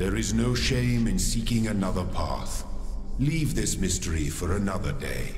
There is no shame in seeking another path. Leave this mystery for another day.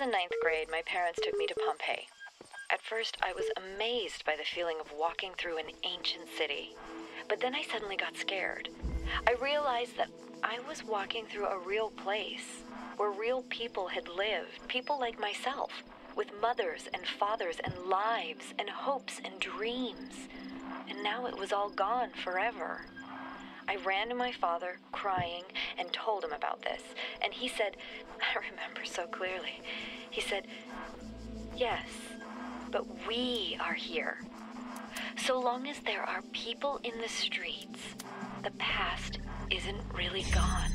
In ninth grade, my parents took me to Pompeii. At first, I was amazed by the feeling of walking through an ancient city. But then I suddenly got scared. I realized that I was walking through a real place where real people had lived, people like myself, with mothers and fathers and lives and hopes and dreams. And now it was all gone forever. I ran to my father, crying, and told him about this. And he said, I remember so clearly, he said, Yes, but we are here. So long as there are people in the streets, the past isn't really gone.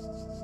Jesus.